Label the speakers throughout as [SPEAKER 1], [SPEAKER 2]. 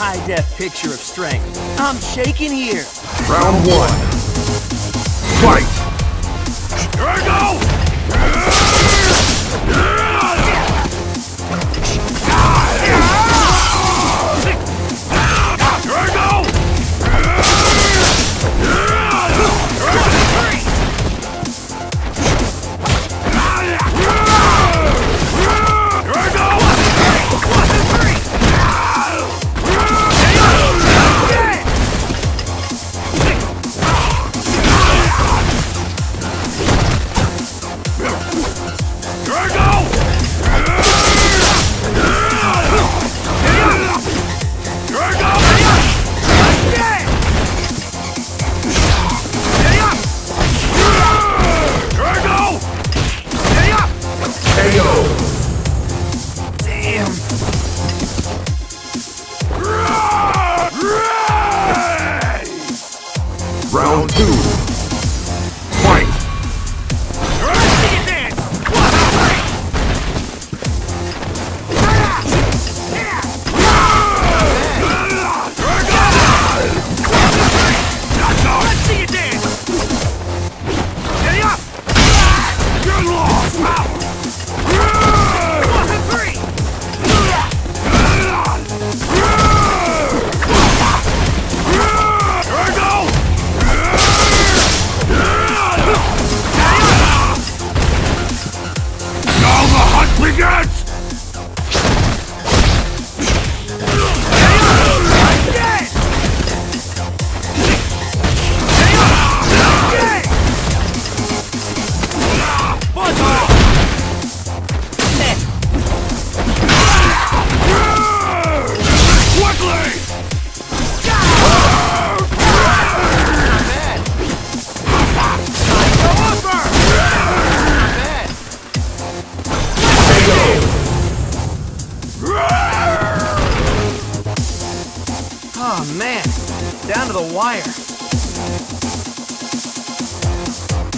[SPEAKER 1] a high-def picture of strength. I'm shaking here.
[SPEAKER 2] Round one. Fight!
[SPEAKER 3] Here I go!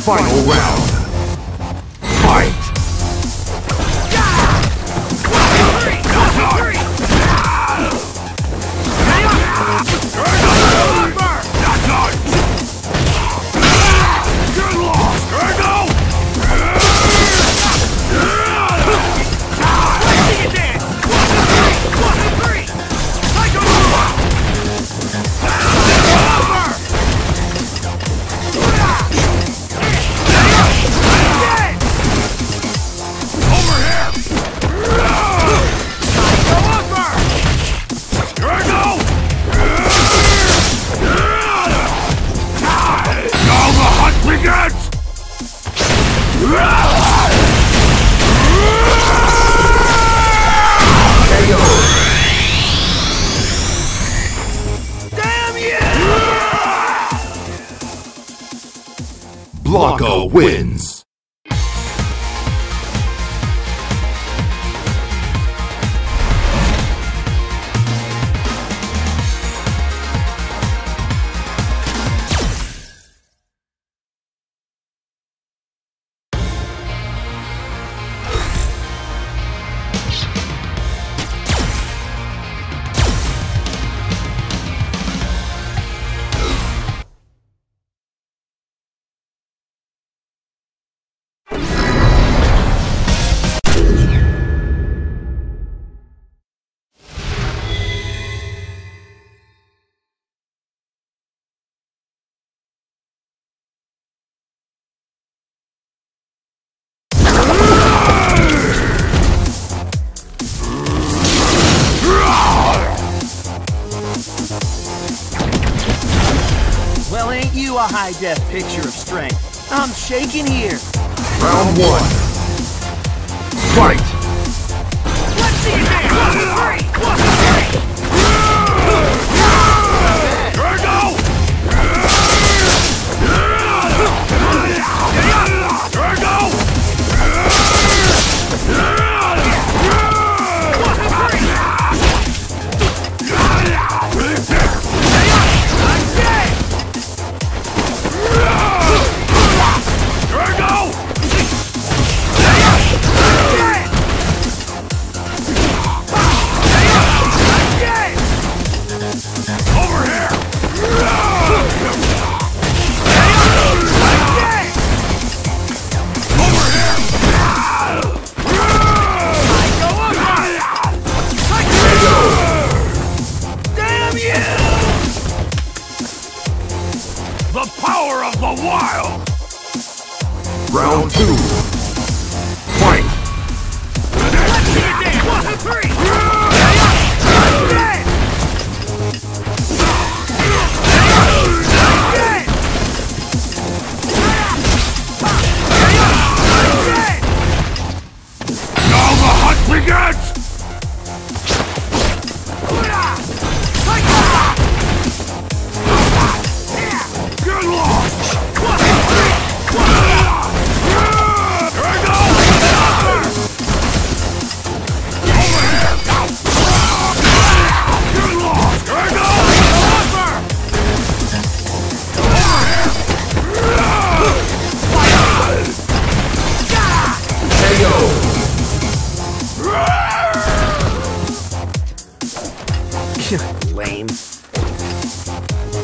[SPEAKER 2] Final round. Blanka wins.
[SPEAKER 1] you a high-def picture of strength. I'm shaking here.
[SPEAKER 2] Round one. Fight!
[SPEAKER 3] Let's see you dance! One, three!
[SPEAKER 2] Round two.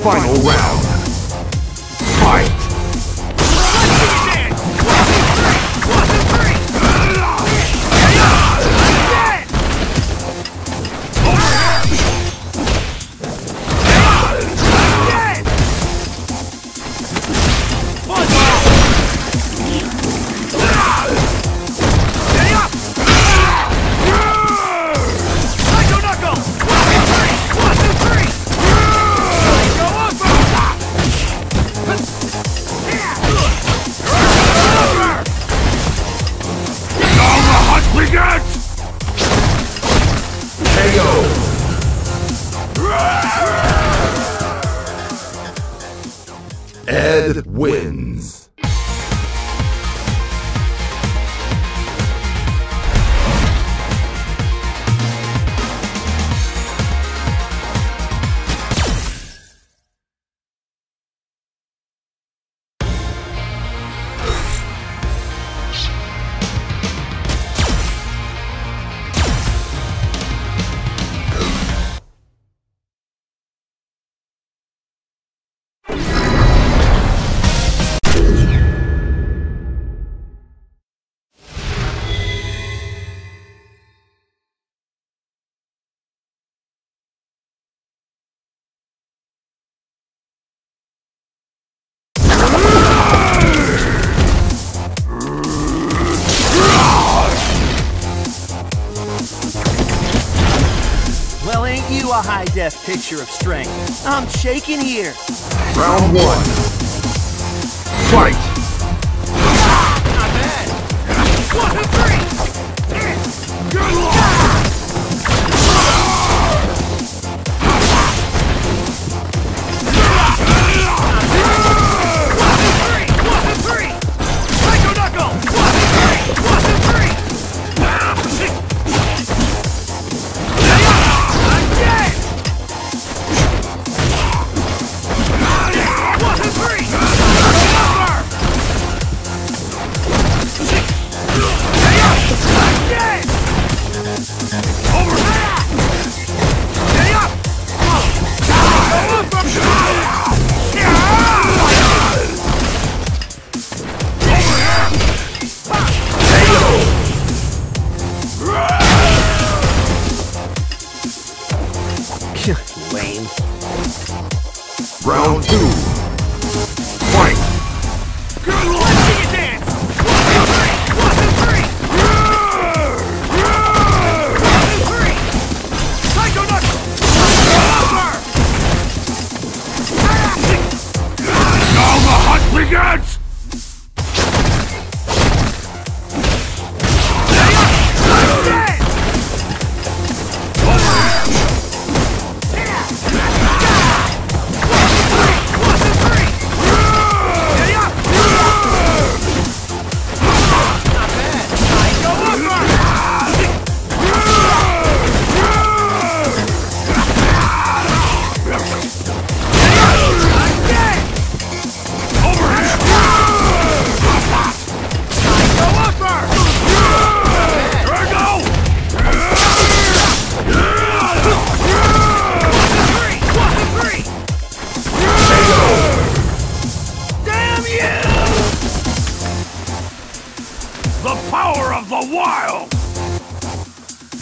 [SPEAKER 2] Final round.
[SPEAKER 1] picture of strength. I'm shaking here.
[SPEAKER 2] Round one. Fight!
[SPEAKER 1] Not bad!
[SPEAKER 3] One, two, three! Good luck!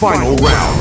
[SPEAKER 2] Final round.